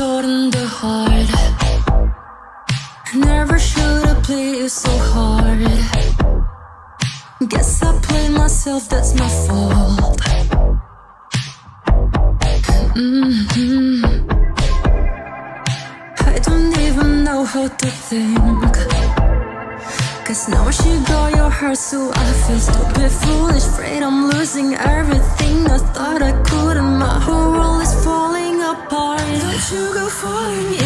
short and the hard. Never should have played you so hard. Guess I played myself, that's my fault. Mm -hmm. I don't even know how to think. Cause now she got your heart so I feel stupid, foolish Afraid I'm losing everything I thought I could in my whole world falling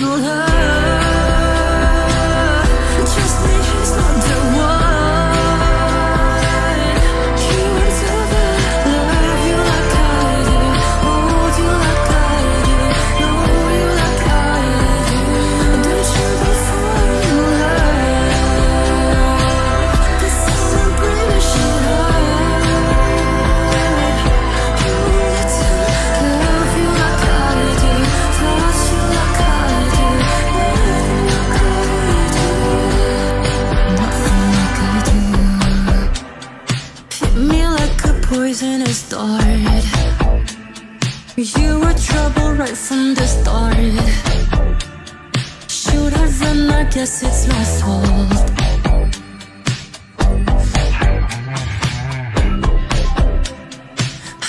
dart. You were trouble right from the start. Should I run? I guess it's my fault.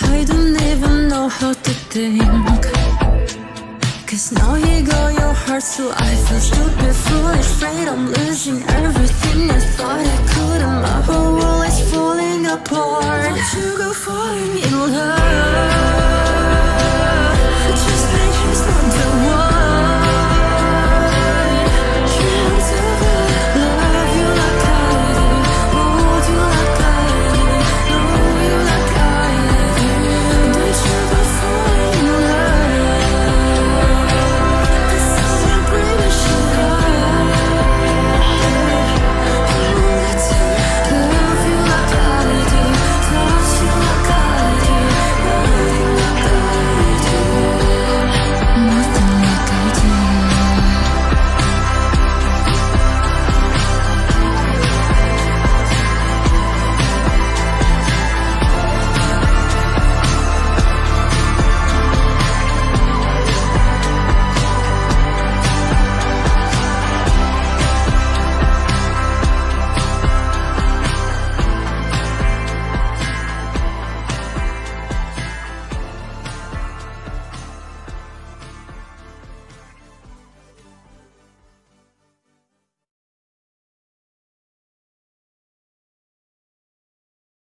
I don't even know how to think. Cause now he got your heart, so I feel stupid, foolish, afraid I'm losing everything. I thought apart. Don't you go falling in love?